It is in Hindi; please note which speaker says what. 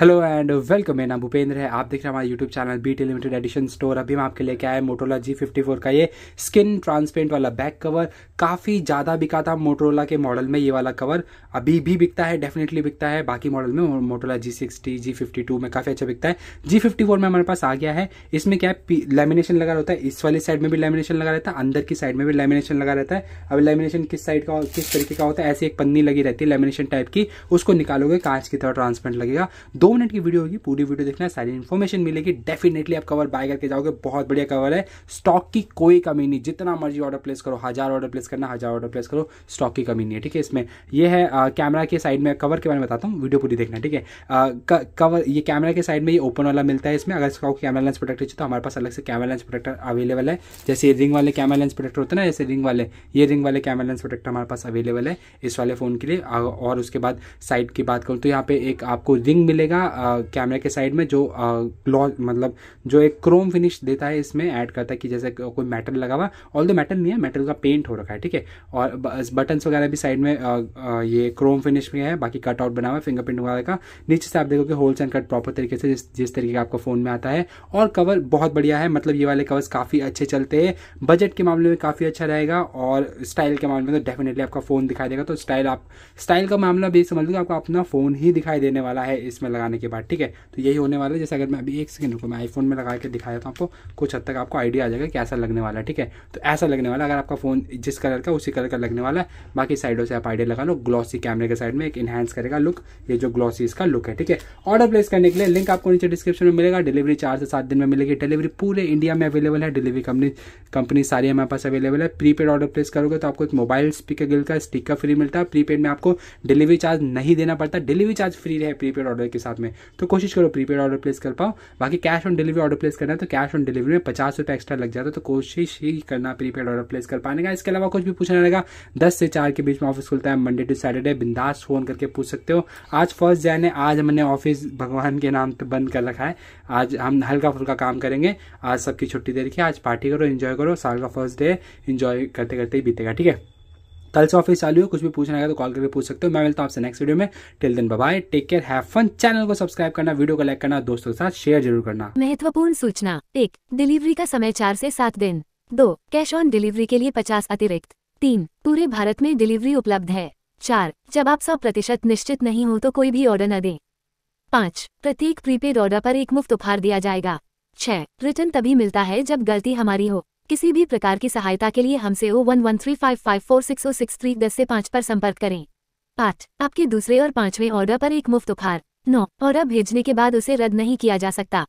Speaker 1: हेलो एंड वेलकम मेरा नाम भूपेंद्र है। आप देख रहे हैं हमारा YouTube channel beat limited edition store अभी हम आपके लेके आए मोटोला जी फिफ्टी फोर का ये स्किन ट्रांसपेरेंट वाला बैक कवर काफ़ी ज़्यादा बिका था मोटोला के मॉडल में ये वाला कवर अभी भी बिकता है डेफिनेटली बिकता है। बाकी मॉडल में Motorola G sixty G fifty two में काफ़ी अच्छा बिकता है। जी फिफ्टी फोर में हमारे पास आ गया है। इसमें क्या लेमिनेशन लगा रहता है। इस वाली साइड में भी लेमिनेशन लगा रहता है। अंदर की साइड में भी लेमिनेशन लगा रहता है। अब लेमिनेशन किस साइड का, किस तरीके का होता है? ऐसी एक पन्नी लगी रहती है लेमिनेशन टाइप की। उसको निकालोगे, कांच की तरह ट्रांसपेरेंट लगेगा। दो मिनट की वीडियो होगी, पूरी वीडियो देखना, सारी इन्फॉर्मेशन मिलेगी। डेफिनेटली आप कवर बाय करके जाओगे, बहुत बढ़िया कवर है। स्टॉक की कोई कमी नहीं, जितना मर्ज़ी ऑर्डर प्लेस करो, हज़ार ऑर्डर प्लेस करना, हज़ार ऑर्डर प्लेस करो स्टॉक की कमी नहीं है, ठीक है? इसमें यह है कैमरा के साइड में कवर के बारे में बताता हूँ, वीडियो पूरी देखना, ठीक है? कवर ये कैमरा के साइड में ये ओपन वाला मिलता है इसमें। अगर इसका कैमरा लेंस प्रोटेक्टर चाहिए तो हमारे पास अलग से कैमरा लेंस प्रोटेक्टर अवेलेबल है। जैसे रिंग वाले कैमरा लेंस प्रोटेक्टर होते हैं ना, जैसे रिंग वाले, ये रिंग वाले कैमरा लेंस प्रोटेक्टर हमारे पास अवेलेबल है, इस वाले फ़ोन के लिए। और उसके बाद साइड की बात करूँ तो यहाँ पे एक आपको रिंग मिलेगा कैमरे के साइड में जो ग्लॉस मतलब जो एक क्रोम फिनिश देता है इसमें ऐड करता है कि जैसे कोई मेटल लगा हुआ ऑल द मेटल नहीं है मेटल का पेंट हो रखा है ठीक है? और बटन्स वगैरह भी साइड में आ, आ, ये क्रोम फिनिश में है बाकी कट आउट बना हुआ है फिंगरप्रिंट वगैरह का। नीचे से आप देखोगे होल्स एंड कट प्रॉपर तरीके से जिस जिस तरीके का आपका फ़ोन में आता है। और कवर बहुत बढ़िया है मतलब ये वाले कवर्स काफ़ी अच्छे चलते हैं। बजट के मामले में काफ़ी अच्छा रहेगा और स्टाइल के मामले में तो डेफिनेटली आपका फ़ोन दिखाई देगा। तो स्टाइल आप स्टाइल का मामला भी समझ लो आपको अपना फ़ोन ही दिखाई देने वाला है इसमें लगाने। के बाद, ठीक है? तो यही होने वाला है। जैसे अगर मैं अभी एक सेकंड रुको, मैं आईफोन में लगा के दिखाया था आपको, कुछ हद तक आपको आइडिया आ जाएगा कैसा लगने वाला है, ठीक है? तो ऐसा लगने वाला अगर आपका फ़ोन जिस कलर का, उसी कलर का लगने वाला है, बाकी साइडों से आप आइडिया लगा लो। ग्लॉसी कैमरे के साइड में एक इनहेंस करेगा लुक ये जो ग्लॉसी इसका लुक है, ठीक है? ऑर्डर प्लेस करने के लिए लिंक आपको नीचे डिस्क्रिप्शन में मिलेगा। डिलीवरी चार से सात दिन में मिलेगी। डिलीवरी पूरे इंडिया में अवेलेबल है। डिलीवरी कंपनी कंपनी सारी हमारे पास अवेलेबल है। प्रीपेड ऑर्डर प्लेस करोगे तो आपको एक मोबाइल स्पीकर गिल का स्टिकर फ्री मिलता है। प्रीपेड में आपको डिलीवरी चार्ज नहीं देना पड़ता। डिलीवरी चार्ज फ्री है प्रीपेड ऑर्डर के साथ में। तो कोशिश करो प्रीपेड ऑर्डर प्लेस कर पाओ। बाकी cash on delivery order place करना है तो कैश ऑन डिलीवरी में पचास रुपये एक्स्ट्रा लग जाता है। तो कोशिश ही करना प्रीपेड ऑर्डर प्लेस कर पाने का। इसके अलावा कुछ भी पूछना रहेगा, दस से चार के बीच में ऑफ़िस खुलता है मंडे टू सैटरडे बिंदास फ़ोन करके पूछ सकते हो। आज फ़र्स्ट जैन है आज हमने ऑफ़िस भगवान के नाम पर बंद कर रखा है। आज हम हल्का फुल्का काम करेंगे। आज सबकी छुट्टी दे रखी है। आज पार्टी करो इन्जॉय करो। साल का फ़र्स्ट डे इन्जॉय करते करते ही बीतेगा, ठीक है? कल से ऑफ़िस चालू है, कुछ भी पूछना है तो कॉल करके पूछ सकते हो। मैं मिलता हूँ आपसे नेक्स्ट वीडियो में। Till then bye take care have fun channel को सब्सक्राइब करना वीडियो को लाइक करना, दोस्तों के साथ शेयर ज़रूर करना।
Speaker 2: महत्वपूर्ण सूचना। एक डिलीवरी का समय चार से सात दिन। दो कैश ऑन डिलीवरी के लिए पचास अतिरिक्त। तीन, पूरे भारत में डिलीवरी उपलब्ध है। चार, जब आप सौ प्रतिशत निश्चित नहीं हो तो कोई भी ऑर्डर न दें। पाँच, प्रत्येक प्रीपेड ऑर्डर पर एक मुफ़्त उपहार दिया जाएगा। छह रिटर्न तभी मिलता है जब गलती हमारी हो। किसी भी प्रकार की सहायता के लिए हमसे O one one three five five four six O six three दस से पाँच पर संपर्क करें। आठ आपके दूसरे और पाँचवें ऑर्डर पर एक मुफ़्त उपहार। नौ ऑर्डर भेजने के बाद उसे रद्द नहीं किया जा सकता।